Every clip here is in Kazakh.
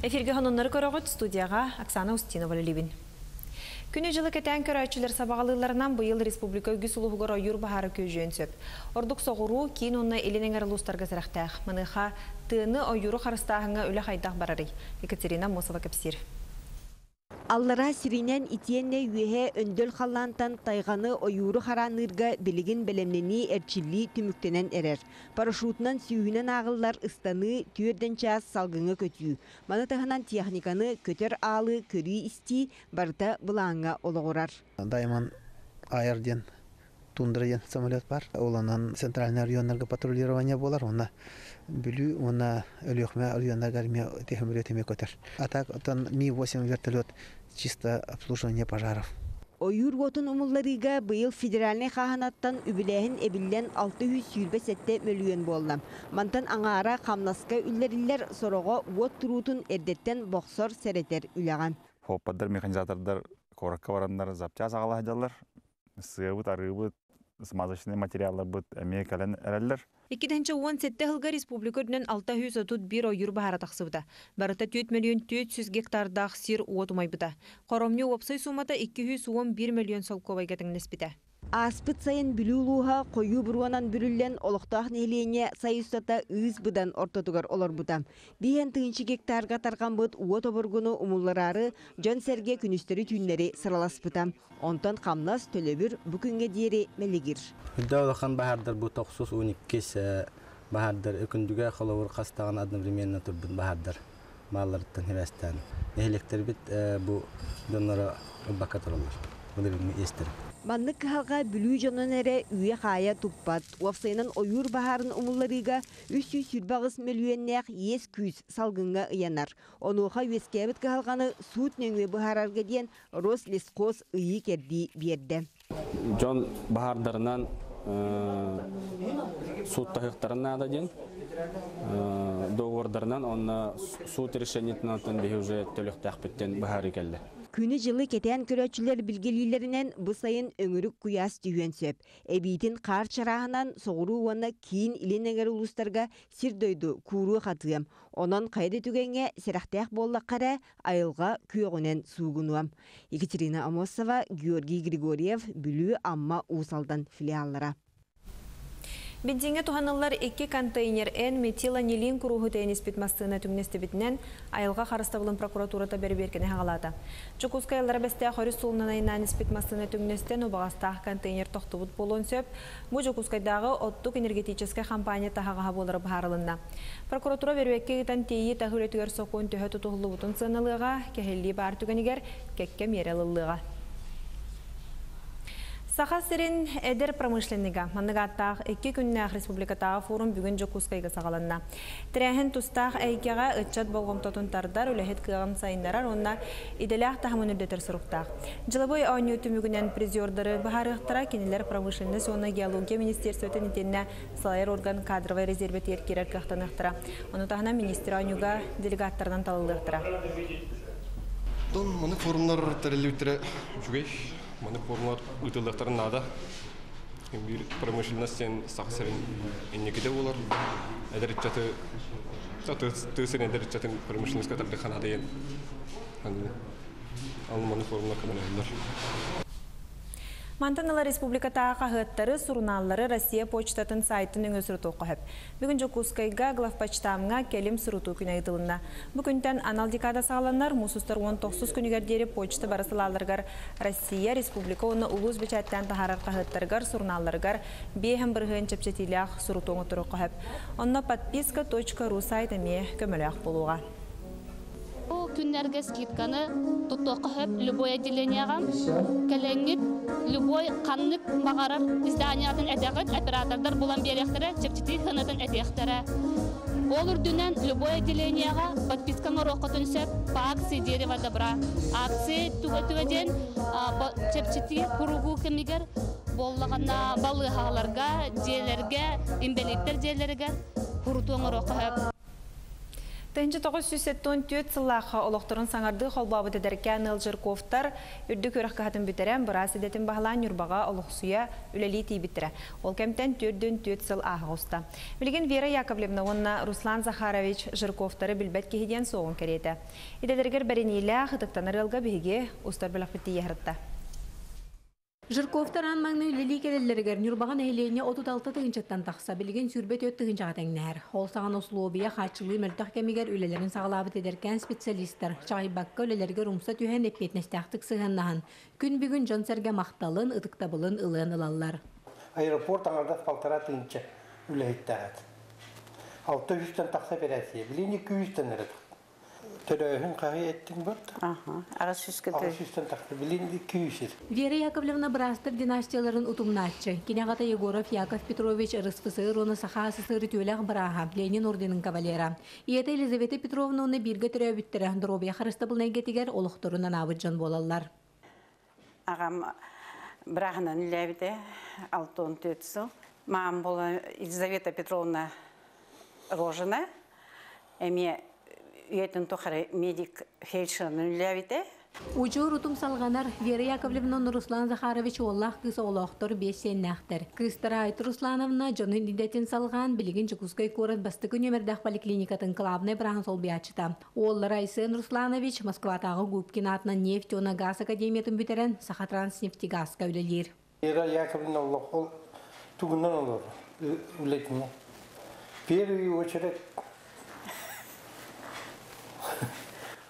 Эфирге хононнары көрөгөт студияға Оксана Устинова либин. Күні жылы кетен көрәчілер сабағалыларынан бұйыл республика үгі сұлығығыр ойыр бағары көжен сөп. Ордық соғыру кейін онына елінің әрілустарға зірақтақ. Мұныға тыны ойыру қарыстағыңа өлі қайдақ. Екатерина Мосова кәпсір. Аллара сиринен итиенне үйе өндөл халлантан тайғаны ойуру харанырга билигин белемнени эрчилли түмүктенен эрер. Парашютынан сүйінен ағыллар ыстаны түйерден час салгыңы көтүү. Маны таханан техниканы көтер алы көрі исти барда бұлаңға олығырар. Дайман айырден тундра самолет бар. Оланан центральный районнарга патрулирование болар. Она бүлүү она өлөкмө районнарга армия көтер. А так отан Ми-8 вертолет чисто обслуживание пожаров. Ойур готун умулларыга быйыл федеральный хаханаттан үбіләһін эбиллен 627 миллион боллам. Мантан аңара қамнаска үллериллер сорого уот турутун эрдеттен боксор серетер үләган. Хоппадар механизатордар коракка барандар запчас агалайдалар. Сыыбыт, арыбыт, смазочный материаллар быт әме кәлен әрәлләр. 2017 жылғы республика үрінен 631 ойыр бағара тақсыбыда. Барыта 4 миллион 400 гектардақ сир уотумай бұда. Қоромне опсай сумата 211 миллион солковай неспіде. Аспыт сайын бүлүүлуға қойу бұруанан бүріллен олықтақ нелейне сайыстата үз бұдан ортотугар олар бұдам. Бейен тыынчы гектарға тарған бұд жон серге күністері түннері сыралас бұдам. Онтан қамнас төлөбір бүкінге дейірі мәлігір. Үлдә олахан баһардар бу 912 баһардар өкүндүгә холовур кастаган одновременно маллардан хевестен. Манны кыһалға бүлүү эре үйе хая туппат. Уапсайынан ойур баһарын умулларыга 300 сүрбағыз миллионнәк ес күз салгынга ыянар. Онуха үескәбит кыһалганы суут нөңе баһарарга диен Рослескос ыйы керди берді. Жон баһардарынан суут тахыктарына да ден договордарынан онна суут решениетинен бихи уже төлөктәхпиттен баһары келди. Күні жылы кетен көрөчүлер билгелилеринен бу сайын өңүрүк куяс сөп. Эбитин қар чарағынан соғыру уанна кейін иленегер улустарга сирдойду куру хатыам. Онон қайды түгенге серақтақ болла қара айылға күйоғынен суғынуам. Екатерина Амосова, Георгий Григорьев, Бүлі Амма Усалдан филиаллара. Бензинге туханылар екі контейнер ән метиланилин күрухы тәйін іспетмастығына түңнесті бітінен айылға қарыстабылын прокуратурата бәрі беркені хағалады. Чукускай аллара бәсті ақыры сұлынан айынан іспетмастығына түңнестен обағастақ контейнер тоқтыбыт болуын сөп, бұ Чукускайдағы оттық энергетическай компания тағаға болары бағарылынна. Прокуратура беруекке гітан тейі тағыр өтігер соқуын төхі тұтығылы бұтын сынылыға, кәхелі бар түгенігер кәкке мерелылыға. Саха сирин эдер промышленнига манныгаттақ эки күннәх республикатағы форум бүгін Жокускайга сағаланна. Тірәхін тұстақ әйкеға үтчат болғым тотунтардар үләхет кыған сайындарар онна иделях тахамын үрдетер сұрықтақ. Жылыбой ауны өтімігінен призердары бағарықтыра кенелер промышленный соны геология министерствөтін итенне салайыр орган кадровый резервет еркерер кақтанықтыра. Оны тағына министр ауныға делегаттарынан талылықтыра. Дон маны форумнар тәрелеуттері жүгей. Маны форумлар ұтылықтарын нада. Bir промышленностен сақсырын еннекеде олар. Әдір чаты тысын әдір чатын промышленностька тарды ханада ен. Ал маны көмелелер. Мантанала республикатағы қағыттары сұрыналары Россия почтатын сайтын өңі қойып. Бүгін Жокускайға главпочтамға келім сұрыту күн айтылына. Бүгінтен анал декада сағаланар мұсыстар 19 күнігердері почта барысылаларғар Россия республика оны ұлыз бечәттен тахарар қағыттарғар сұрыналарғар бейхім бірғын чепчетіліғ сұрытуңы тұры қойып. Онна подписка.ру сайтыме көміліғ болуға. Күннәргә скидканы тутоқы хөп любой отделениега кәләңит любой каннык багарар изданиятын әдәгәт оператордар булан берәхтәре чепчити хынатын әдәхтәре Ол үрдүнен любой отделениега подпискаңа рокотун сөп по акции дерева добра. Акция туга тугаден чепчити куругу кемигер боллагана балыхаларга жээлерге имбелиттер жээлерге курутуңа рокы хөп Тәнчі 974 сыллаққа олықтырын саңарды қолбабы дедеркен Ылжырковтар үрді көріқ қағатын бітерен біраз едетін бағылан үрбаға олықсуя үләлі тейбіттірі. Ол кәмтен түрден төт сыл ағы ұста. Білген Вера Яковлевна онна Руслан Захарович Жырковтары білбәт кехеден соғын кереті. Иделергер бәрінейлі қытықтаныр ылға біге ұстар білақ бітті ехірітті. Жырковтаран маңны үлелі келелерігер нүрбаған әйлене 36 тығынчаттан тақса білген сүрбет өт тығынчаға тәңнәр. Ол саған ослуобия хатчылы мөлтақ кәмегер үлелерін сағалабыт едеркен специалисттар. Чағайбаққа үлелерге румса түйен эппетнестяқтық сығаннағын. Күн бүгін жон сәрге мақталын, ытықтабылын ылын ылалар. Аэропорт аңарда полтора тысяча үләйттәғат. Алты жүзден тақса берәсі. Білен екі жүзден әреді. Төрөһүн бұрт. Ағас жүзгі Ағас жүзден тақса. Білен екі жүз. Вера Яковлевна Брастер династияларын утумначы. Кинягата Егоров Яков Петрович Рысфысыр, оны Сахасысыр тюлях Браха, Ленин орденин кавалера. Иета Елизавета Петровна оны бирге түрі өбіттірі, дробия харыста бұл нәйгетігер олықтырынан абыджан болалар. Ағам Браханан үләбіде алтон төтсіл. Мам бола Елизавета Петровна Рожина. Әме үйетін тоқары медик фельдшерінің үләбіде. Учур утум салганар Вера Яковлевна Руслан Захарович Оллах кыз олохтор бесеннахтар. Кыстара Айт Руслановна жонын идетин салган билигин Чекускай корат бастыкы нөмердах поликлиникатын клабный брахан сол биячыта. Оллар Айсен Русланович Москватагы Губкин атынан нефть оны газ академиятын бүтерен Сахатранс нефтегазка үлелер. Ера Яковлевна Аллах ол тугунан олар үлетіне. Первый очередь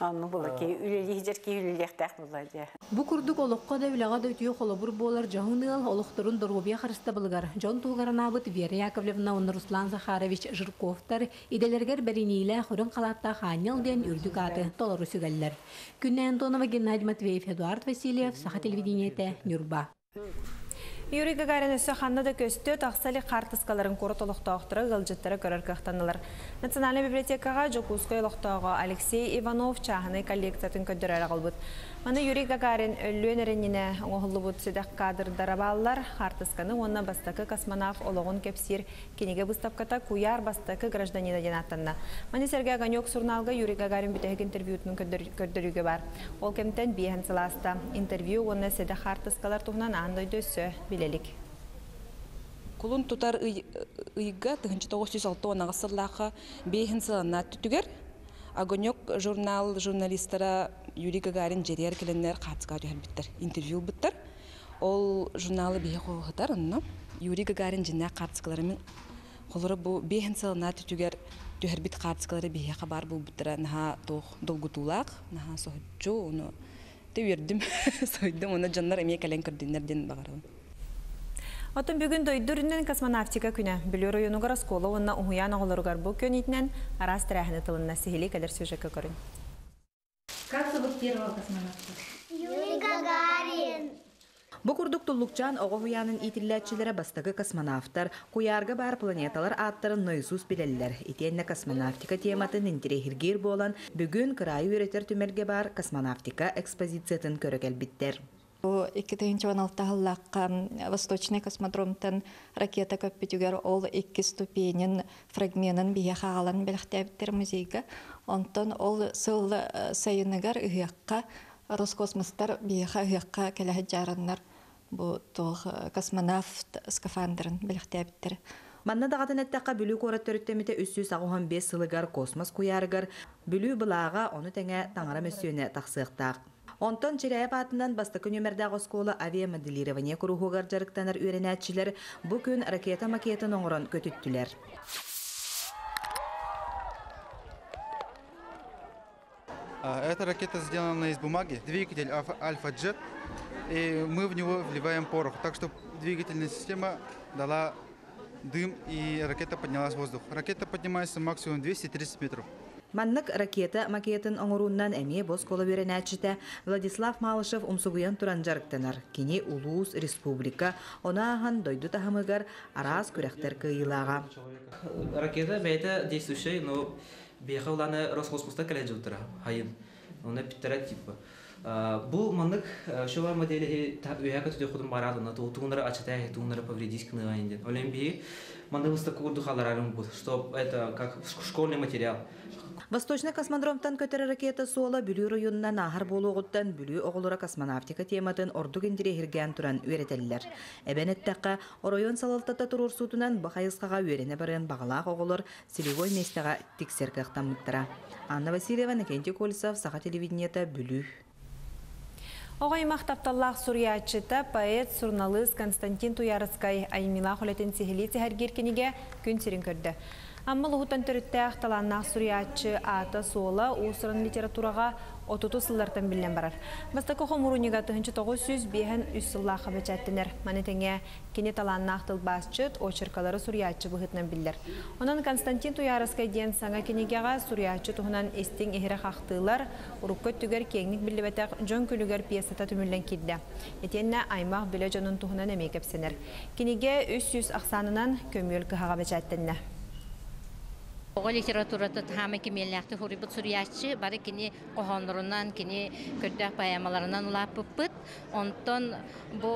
Анны кей үлелектәк бұла де. Бу курдук олоққа да үләға да өтіе холобур болар жауын ыл олықтырын дорубия харыста былгар. Жон туғаранабыт Вера Яковлевна оны Руслан Захарович Жирковтар иделергер бәрінейлі хүрін қалатта ханел ден үрдік аты толару сүгәлләр. Күннән Антонова Геннадий Матвеев, Эдуард Васильев, Саха телевидениеті, Нюрба. Юрий Гагарин өсі қанды да көсті тақсали қартысқаларын көріт олықтауқтыры ғылжыттары көрір кіқтанылар. Национальный библиотекаға Жокускай Алексей Иванов чағыны коллекциятын көддірәрі қалбыт. Маны Юрий Гагарин өллен әрініне оңғылы бұд сөдәк қадырдары балылар қартысқаны онна бастақы космонавт олығын кепсир кенеге бұстапката куяр бастақы гражданина денаттанна. Маны Сергей Ганек сурналға Юрий Гагарин бүтәк интервьютын көддірігі бар. Ол кемтен бейін сыласта. Интервью онна сөдәк қартысқалар туғынан андай дөсі билелик. Кулун тутар 1906 онага сыллаха бейхин сыланна түтүгер. Огонек журнал журналистара Юрий Гагарин жерер келеннер катыска биттер, интервью биттер. Ол журналы бейхи қоғытар, онна Юрий Гагарин жинна катыскалары мен холоры бу бейхин сыланна түтүгер түхер бит катыскалары бейхи бар бу биттер, наха тоқ долгутулақ, наха сохджу, оны тәуердім, сойдым, оны жаннар әме кәлен көрдінерден бағарым. Отын бүгін дойдурінен космонавтика күні. Білер ойыну ғарасколы онна ұхуян оғылырғар бұл көн етінен арас тірәхіні тылынна сихили кәдір сюжекі көрін. Как зовут первого космонавта? Юрий Гагарин. Бу курдук туллукчан ого хуянын итилләтчиләре бастагы космонавтар куярга бар планеталар аттарын нойсус билелләр. Итенне космонавтика тематын интерехиргир болан бүгүн кырай үретер түмерге бар космонавтика экспозициятын көрөгел биттер. Бу 2016 жыллаққа Восточный космодромтан ракета көппетүгер ол 2 ступенин фрагментын бия хаалан белехтәбиттер музейга. Онтон ол сыл сайыныгар ыякка Роскосмостар бияха ыякка келеһе жараннар бу тох космонавт скафандрын белехтәбиттер. Манна дагатын эттәкка бүлүү көрөттөрүттемите 395 сылыгар космос куяргар бүлүү былаага оны теңе таңара мөссүөнө таксыктак. Онтон Черяев атынан бастыкы нөмердағы скола авиамоделирование курухугар жарыктанар үйренәтчилер бу күн ракета макетін оңырын көтүттүлер. Эта ракета сделана из бумаги, двигатель Альфа-Джет, и мы в него вливаем порох. Так что двигательная система дала дым, и ракета поднялась в воздух. Ракета поднимается максимум 230 метров. Маннык ракета макетін оңыруннан әме бос кола беренәтчіті Владислав Малышев умсугуян туран жарықтанар. Кені Улус Республика, она аған дойду тахымыгар арас күрәқтер кыйлаға. Ракета бәйті действующий, но бейха уланы Роскосмоста кәлі жылтыра, хайын. Оны питтера типа. Бұл маннык шова модели үйәкі түде құдым барадына, туғынары ачатая, туғынары повредись кныгайынден. Олимпии манны выставку курду халарарым бұл, что это как школьный материал. Восточный космодромтан көтөрө ракета суола Бүлүү районунан ахар болуғыттан Бүлүү оғылыра космонавтика тематын ордук индире хирген туран үйретелілер. Эбенеттаққа оройон салалтата турur суутунан бахайысқаға үйрене барын бағалақ оғылыр Селевой местаға тиксер кықтамыттыра. Анна Васильева, Накенти Кольцов, Саха телевидениета Бүлүү. Оғай мақтапталлақ сурьячыта поэт, журналист Константин Туярыскай Аймила Холетен Сихилити Харгиркениге күн сирин көрді. Аммыл ұғытан түріттәқ таланнақ сурьячы ата сола ұсырын литератураға отуту сыллартан білен барар. Бастакы хомурунига тұхынчы тоғы сүз бейхін үс сыллақы бәчәттінер. Манетеңе кене таланнақ тылбасчыт очеркалары сурьячы бұғытнан білдер. Онан Константин Туярыскай ден саңа кенегеға сурьячы тұхынан естің ehire қақтылар, ұрықкөт түгер кеңік білібәтәқ жон күлігер пьесата түмілен кидді. Етенне аймақ біле жонын тұхынан әмек әпсенер. Кенеге үс сүз ақсанынан көмел кыхаға бәчәттінне. Оға литератураты тахамы кемелләхті хурибыт сурьячы бары кини қоғанларынан, кини көрдәк баямаларынан улаппыппыт. Онтон бу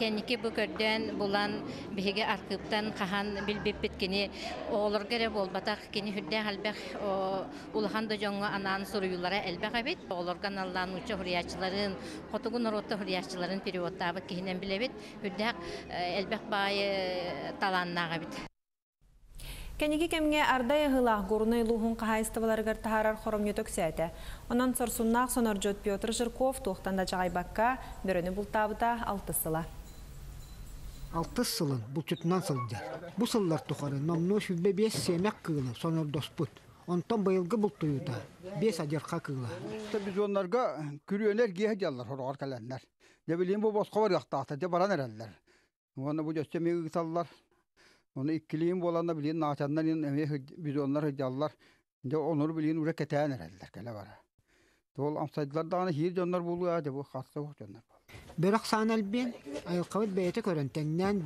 кенники бу көрдән булан биһиге аркыптан кахан билбиппит кини оолор кере болбатах кини хүрдә халбәх улахан да жоңга анан суруюлара элбәк абит. Оолорган аллан уча хурьячыларын, хотугун оротта хурьячыларын переводтабы киһинен билебит. Хүрдәк элбәк бай таланнага бит. Кәнеге кәмге ардай ғылақ ғұрыны илуғын қағайыстываларғар тахарар хором етөк сәті. Онан сорсуннақ сонар жөт Петр Жирков тоқтанда жағайбаққа біріні бұлтабыта алты сыла. Алты сылын бұл түтінан сылдар. Бұл сыллар тұқары номну шүббе бес семек кығылы сонар доспут. Онтан байылғы бұл тұйыта, бес адерқа кығылы. Biz onlarga kürüyeler giye diyorlar horor kalenler. Ne bileyim bu bozkova var yakta de baran ereller. Onu bu göstermeyi gısallar. Onu ikkiliğin bolanda bilin naçanlar in biz onlar hıcallar. De onları bilin ure ereller kele. Dol amsaydılar da ana hir onlar buluyor de bu hasta bu бен көрінтеннен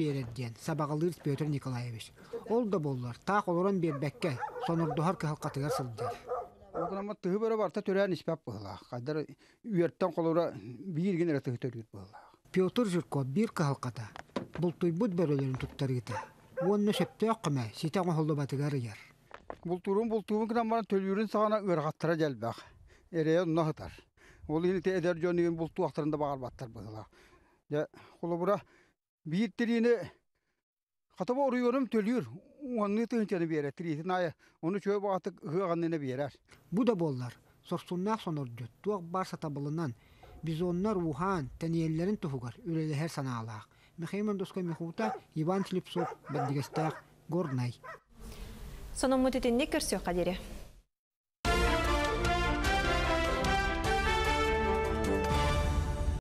Петр Николаевич. Ол да боллар, тақ олоран бербәкке, сонордухар кыхалқатыгар сылдар. Окунама тыһы бары барта төрән испәп быһла. Кадыр үйерттен колора бир генә тыһы төрүт быһла. Петр Жирко бир туйбут бөрөлөрүн туттарыта. Онны шептөк кыма, сите голлы батыгар яр. Бул турун бул туун кынан бара төлүрүн сагана ыргаттыра жалбак. Эре нахтар. Ол ини те эдер жөнүгүн бул туактарында багар баттар быһла. Я колобура бир тирини Катаба оруyorum төлүр. Onu tınçanı bir etri. Naya onu çöy bağıtık hıganını bir yerer. Bu da bollar. Sorsunnak sonordu. Tuğ barsa tabılından. Biz onlar Wuhan teniyellerin tuhugar. Üreli her sana Михайман доска михута Иван Слепцов, Бендигестак, Горнай. Соном мутетинник көрсөк қадері.